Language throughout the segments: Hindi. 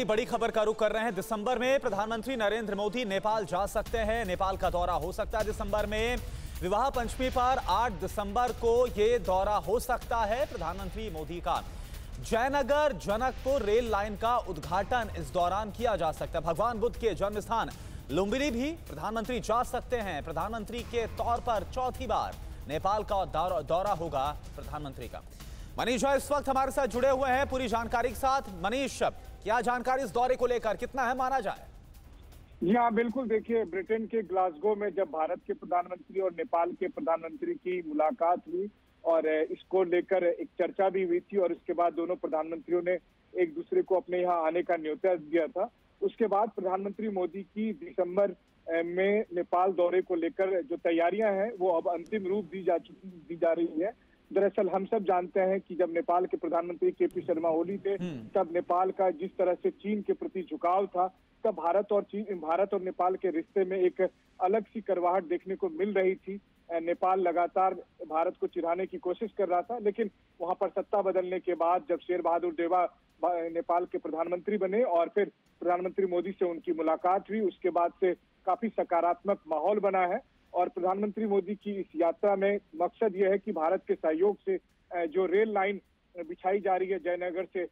बड़ी खबर का रुख कर रहे हैं। दिसंबर में प्रधानमंत्री नरेंद्र मोदी नेपाल जा सकते हैं। नेपाल का दौरा हो सकता है दिसंबर में। विवाह पंचमी पर 8 दिसंबर को यह दौरा हो सकता है प्रधानमंत्री मोदी का। जयनगर जनकपुर रेल लाइन का उद्घाटन इस दौरान किया जा सकता है। भगवान बुद्ध के जन्म स्थान लुम्बिनी भी प्रधानमंत्री जा सकते हैं। प्रधानमंत्री के तौर पर चौथी बार नेपाल का दौरा होगा प्रधानमंत्री का। मनीष, इस वक्त हमारे साथ जुड़े हुए हैं। पूरी जानकारी के साथ मनीष। क्या जानकारी इस दौरे को लेकर? कितना है माना जाए? जी हाँ बिल्कुल। देखिए, ब्रिटेन के ग्लासगो में जब भारत के प्रधानमंत्री और नेपाल के प्रधानमंत्री की मुलाकात हुई और इसको लेकर एक चर्चा भी हुई थी और उसके बाद दोनों प्रधानमंत्रियों ने एक दूसरे को अपने यहाँ आने का न्योता दिया था। उसके बाद प्रधानमंत्री मोदी की दिसंबर में नेपाल दौरे को लेकर जो तैयारियाँ हैं, वो अब अंतिम रूप दी जा चुकी, दी जा रही है। दरअसल हम सब जानते हैं कि जब नेपाल के प्रधानमंत्री के पी शर्मा ओली थे हम्म। तब नेपाल का जिस तरह से चीन के प्रति झुकाव था तब भारत और चीन भारत और नेपाल के रिश्ते में एक अलग सी करवाहट देखने को मिल रही थी नेपाल लगातार भारत को चिढ़ाने की कोशिश कर रहा था लेकिन वहाँ पर सत्ता बदलने के बाद जब शेर बहादुर देवा नेपाल के प्रधानमंत्री बने और फिर प्रधानमंत्री मोदी से उनकी मुलाकात हुई उसके बाद से काफ़ी सकारात्मक माहौल बना है और प्रधानमंत्री मोदी की इस यात्रा में मकसद यह है कि भारत के सहयोग से जो रेल लाइन बिछाई जा रही है जयनगर से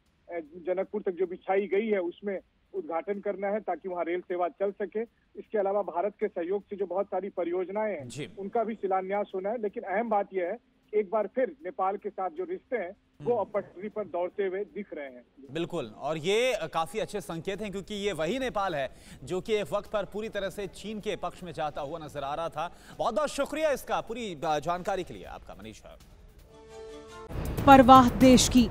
जनकपुर तक जो बिछाई गई है उसमें उद्घाटन करना है ताकि वहाँ रेल सेवा चल सके। इसके अलावा भारत के सहयोग से जो बहुत सारी परियोजनाएँ हैं उनका भी शिलान्यास होना है। लेकिन अहम बात यह है एक बार फिर नेपाल के साथ जो रिश्ते हैं वो अब पटरी पर दौड़ते हुए दिख रहे हैं। बिल्कुल और ये काफ़ी अच्छे संकेत हैं क्योंकि ये वही नेपाल है जो कि एक वक्त पर पूरी तरह से चीन के पक्ष में जाता हुआ नज़र आ रहा था। बहुत बहुत शुक्रिया इसका पूरी जानकारी के लिए आपका मनीष। परवाह देश की।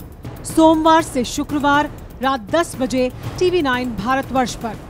सोमवार से शुक्रवार रात 10 बजे टीवी 9 भारतवर्ष पर।